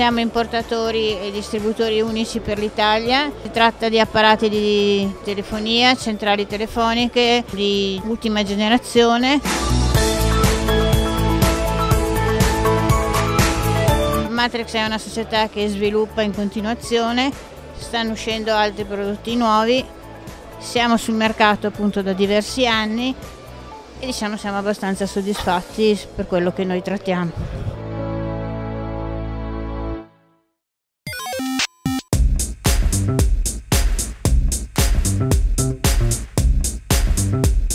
Siamo importatori e distributori unici per l'Italia. Si tratta di apparati di telefonia, centrali telefoniche di ultima generazione. Matrix è una società che sviluppa in continuazione, stanno uscendo altri prodotti nuovi, siamo sul mercato appunto da diversi anni e diciamo siamo abbastanza soddisfatti per quello che noi trattiamo. Thank you.